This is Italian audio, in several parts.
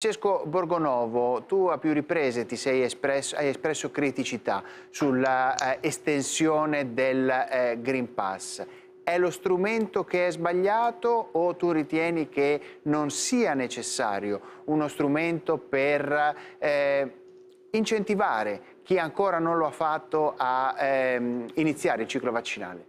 Francesco Borgonovo, tu a più riprese ti sei espresso, hai espresso criticità sulla eh, estensione del eh, Green Pass. È lo strumento che è sbagliato o tu ritieni che non sia necessario uno strumento per eh, incentivare chi ancora non lo ha fatto a ehm, iniziare il ciclo vaccinale?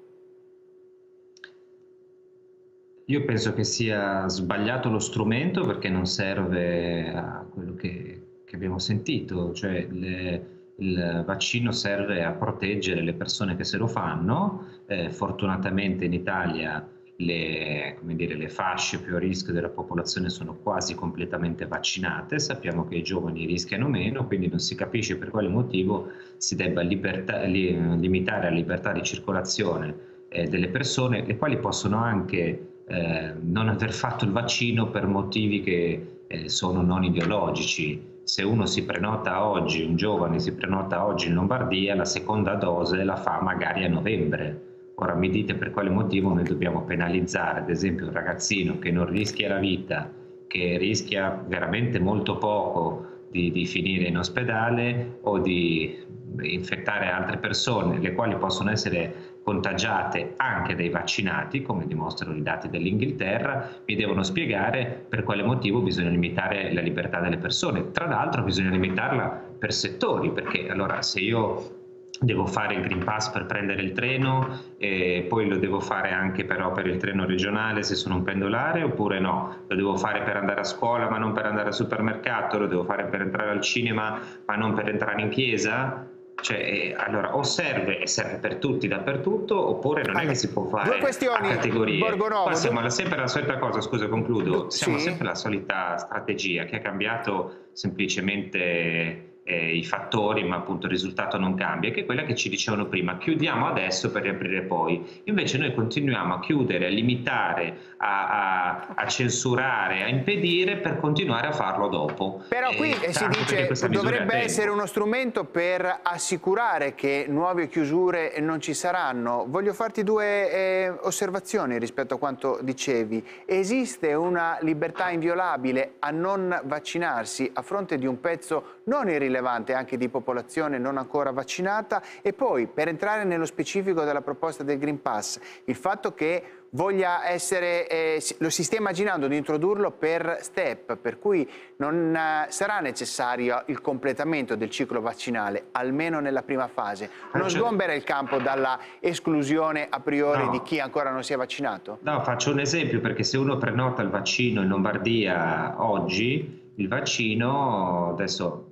Io penso che sia sbagliato lo strumento perché non serve a quello che, che abbiamo sentito, cioè le, il vaccino serve a proteggere le persone che se lo fanno, eh, fortunatamente in Italia le, dire, le, fasce più a rischio della popolazione sono quasi completamente vaccinate, sappiamo che i giovani rischiano meno, quindi non si capisce per quale motivo si debba libertà, li, limitare la libertà di circolazione eh, delle persone, le quali possono anche eh, non aver fatto il vaccino per motivi che eh, sono non ideologici. Se uno si prenota oggi, un giovane si prenota oggi in Lombardia, la seconda dose la fa magari a novembre. Ora mi dite per quale motivo noi dobbiamo penalizzare, ad esempio, un ragazzino che non rischia la vita, che rischia veramente molto poco di, di finire in ospedale o di infettare altre persone, le quali possono essere contagiate anche dai vaccinati, come dimostrano i dati dell'Inghilterra, mi devono spiegare per quale motivo bisogna limitare la libertà delle persone. Tra l'altro bisogna limitarla per settori, perché allora se io devo fare il Green Pass per prendere il treno e poi lo devo fare anche però per il treno regionale se sono un pendolare oppure no, lo devo fare per andare a scuola ma non per andare al supermercato, lo devo fare per entrare al cinema ma non per entrare in chiesa, cioè, allora, o serve e serve per tutti dappertutto, oppure non allora, è che si può fare due questioni, a categorie. Borgonovo, Qua siamo due... sempre la solita cosa, scusa, concludo. Siamo sì. sempre la solita strategia che ha cambiato semplicemente eh, i fattori, ma appunto il risultato non cambia, che è quella che ci dicevano prima, chiudiamo adesso per riaprire poi. Invece noi continuiamo a chiudere, a limitare, a, a, a censurare, a impedire per continuare a farlo dopo. Però qui eh, si dice dovrebbe essere uno strumento per assicurare che nuove chiusure non ci saranno. Voglio farti due eh, osservazioni rispetto a quanto dicevi. Esiste una libertà inviolabile a non vaccinarsi a fronte di un pezzo non irrilevante rilevante anche di popolazione non ancora vaccinata e poi per entrare nello specifico della proposta del Green Pass, il fatto che voglia essere, eh, lo si sta immaginando di introdurlo per step, per cui non eh, sarà necessario il completamento del ciclo vaccinale, almeno nella prima fase. Non sgombera il campo dalla esclusione a priori no. di chi ancora non si è vaccinato? No, faccio un esempio perché se uno prenota il vaccino in Lombardia oggi, il vaccino adesso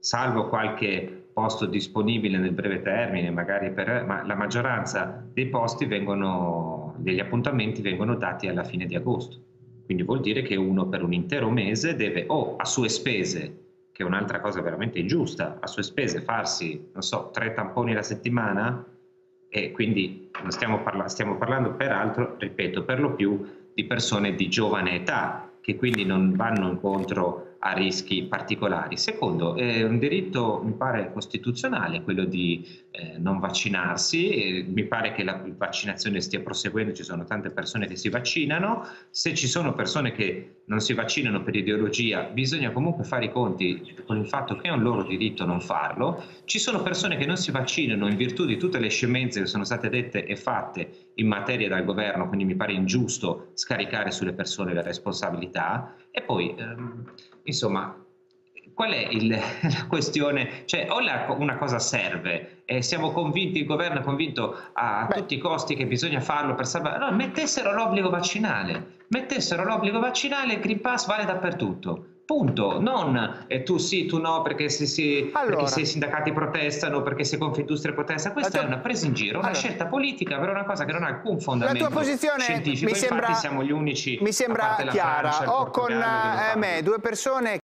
salvo qualche posto disponibile nel breve termine, magari per, ma la maggioranza dei posti vengono, degli appuntamenti vengono dati alla fine di agosto. Quindi vuol dire che uno per un intero mese deve o a sue spese, che è un'altra cosa veramente ingiusta, a sue spese farsi, non so, tre tamponi alla settimana e quindi stiamo, parla stiamo parlando peraltro, ripeto, per lo più di persone di giovane età che quindi non vanno incontro a rischi particolari. Secondo, è un diritto, mi pare, costituzionale quello di eh, non vaccinarsi, mi pare che la vaccinazione stia proseguendo, ci sono tante persone che si vaccinano, se ci sono persone che non si vaccinano per ideologia, bisogna comunque fare i conti con il fatto che è un loro diritto non farlo, ci sono persone che non si vaccinano in virtù di tutte le scemenze che sono state dette e fatte in materia dal governo, quindi mi pare ingiusto scaricare sulle persone la responsabilità e poi... Ehm, insomma, qual è il, la questione? Cioè, o la, una cosa serve, e siamo convinti, il governo è convinto a, a tutti i costi che bisogna farlo per salvare, no, mettessero l'obbligo vaccinale, mettessero l'obbligo vaccinale, il Green Pass vale dappertutto. Punto, non eh, tu sì, tu no, perché se, si, allora. perché se i sindacati protestano, perché se Confindustria protesta. Questa tua... è una presa in giro, una allora. scelta politica per una cosa che non ha alcun fondamento La tua posizione scientifico. Mi sembra, Infatti siamo gli unici. Mi sembra chiara. Ho con eh, me due persone